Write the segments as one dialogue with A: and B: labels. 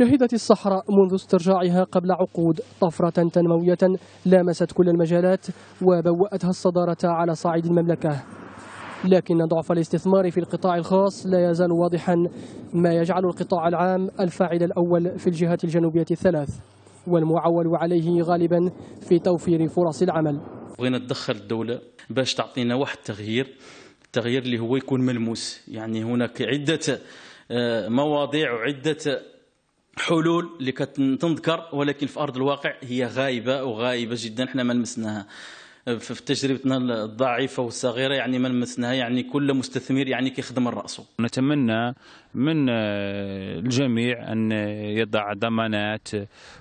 A: شهدت الصحراء منذ استرجاعها قبل عقود طفرة تنموية لامست كل المجالات وبوأتها الصدارة على صعيد المملكة. لكن ضعف الاستثمار في القطاع الخاص لا يزال واضحا ما يجعل القطاع العام الفاعل الأول في الجهات الجنوبية الثلاث والمعول عليه غالبا في توفير فرص العمل.
B: بغينا تدخل الدولة باش تعطينا واحد التغيير التغيير اللي هو يكون ملموس. يعني هناك عدة آه، مواضيع وعدة حلول اللي كتنذكر ولكن في أرض الواقع هي غايبة وغايبة جدا. إحنا ما لمسناها. في تجربتنا الضعيفة والصغيرة يعني ما لمسناها. يعني كل مستثمر يعني كيخدم راسه
C: نتمنى من آه، الجميع أن يضع ضمانات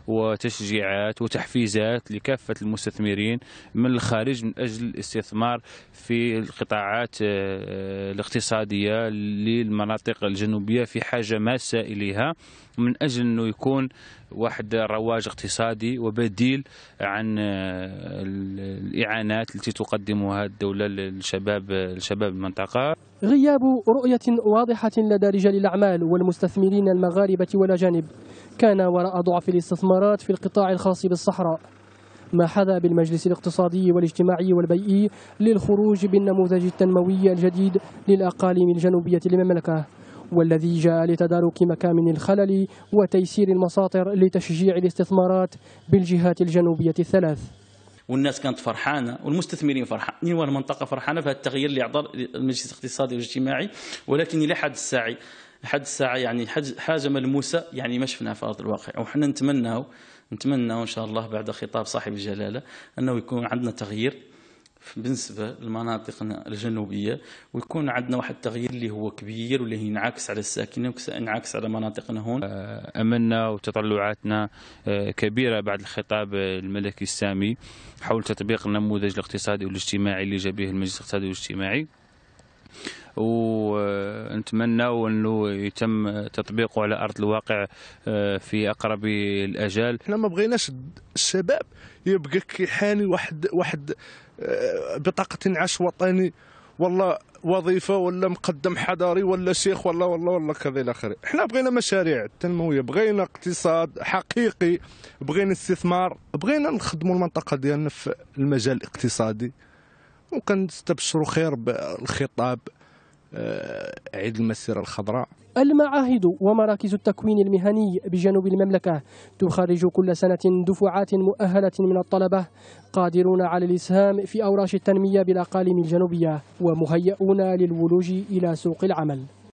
C: وتشجيعات وتحفيزات لكافة المستثمرين من الخارج من أجل الاستثمار في القطاعات آه، الاقتصادية للمناطق الجنوبية في حاجة ماسه اليها من أجل أنه يكون واحد رواج اقتصادي وبديل عن آه، الإعانات التي تقدمها الدولة للشباب لشباب المنطقة.
A: غياب رؤية واضحة لدى رجال الأعمال والمستثمرين المغاربة والأجانب كان وراء ضعف الاستثمارات في القطاع الخاص بالصحراء. ما حذا بالمجلس الاقتصادي والاجتماعي والبيئي للخروج بالنموذج التنموي الجديد للأقاليم الجنوبية للمملكة والذي جاء لتدارك مكامن الخلل وتيسير المساطر لتشجيع الاستثمارات بالجهات الجنوبية الثلاث.
B: والناس كانت فرحانة والمستثمرين فرحانين والمنطقة فرحانة بهذا التغيير اللي المجلس الاقتصادي والاجتماعي ولكن إلى حد الساعة لحد الساعة يعني حاجة ملموسة يعني ما شفناها في أرض الواقع. وحنا نتمناو نتمنى إن شاء الله بعد خطاب صاحب الجلالة أنه يكون عندنا تغيير بالنسبة للمناطق الجنوبية ويكون عندنا واحد التغيير اللي هو كبير واللي ينعكس على الساكنة وينعكس على مناطقنا هون.
C: املنا وتطلعاتنا آه، كبيرة بعد الخطاب الملكي السامي حول تطبيق النموذج الاقتصادي والاجتماعي اللي جاء به المجلس الاقتصادي والاجتماعي. ونتمنى أنه يتم تطبيقه على أرض الواقع آه، في أقرب الأجال.
D: إحنا ما بغيناش الشباب يبقى كيحاني واحد واحد آه، بطاقة انعاش وطني والله وظيفة ولا مقدم حضاري ولا شيخ ولا والله ولا كذا إلى آخره. إحنا بغينا مشاريع تنمويه بغينا اقتصاد حقيقي بغينا استثمار بغينا نخدموا المنطقة ديالنا في المجال الاقتصادي. وكنستبشروا خير بالخطاب عيد المسيرة الخضراء.
A: المعاهد ومراكز التكوين المهني بجنوب المملكة تخرج كل سنة دفعات مؤهلة من الطلبة قادرون على الإسهام في أوراش التنمية بالأقاليم الجنوبية ومهيئون للولوج إلى سوق العمل.